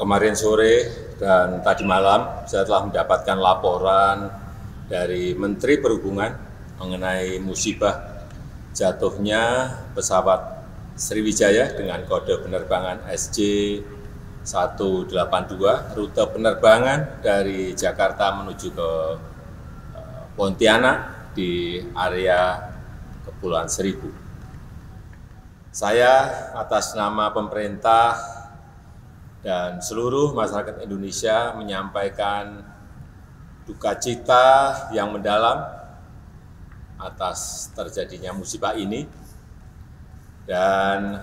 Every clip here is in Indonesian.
kemarin sore dan tadi malam saya telah mendapatkan laporan dari Menteri Perhubungan mengenai musibah jatuhnya pesawat Sriwijaya dengan kode penerbangan SJ 182 rute penerbangan dari Jakarta menuju ke eh, Pontianak di area Kepulauan Seribu. Saya atas nama pemerintah dan seluruh masyarakat Indonesia menyampaikan duka cita yang mendalam atas terjadinya musibah ini. Dan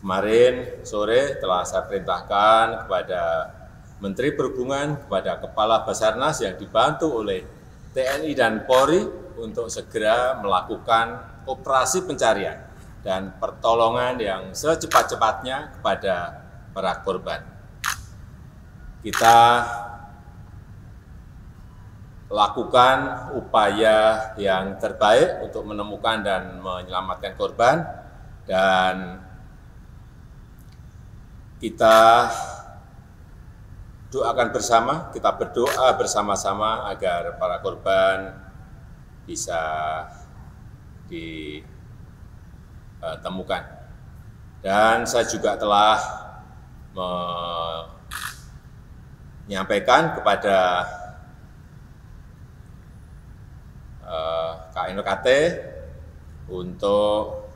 kemarin sore telah saya perintahkan kepada Menteri Perhubungan, kepada Kepala Basarnas yang dibantu oleh TNI dan Polri untuk segera melakukan operasi pencarian dan pertolongan yang secepat-cepatnya kepada para korban. Kita lakukan upaya yang terbaik untuk menemukan dan menyelamatkan korban dan kita doakan bersama, kita berdoa bersama-sama agar para korban bisa di Eh, temukan. Dan saya juga telah menyampaikan kepada eh, KNKT untuk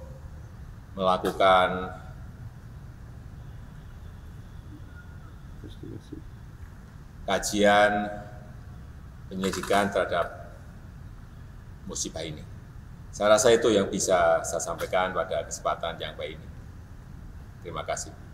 melakukan kajian penyidikan terhadap musibah ini. Saya rasa itu yang bisa saya sampaikan pada kesempatan yang baik ini. Terima kasih.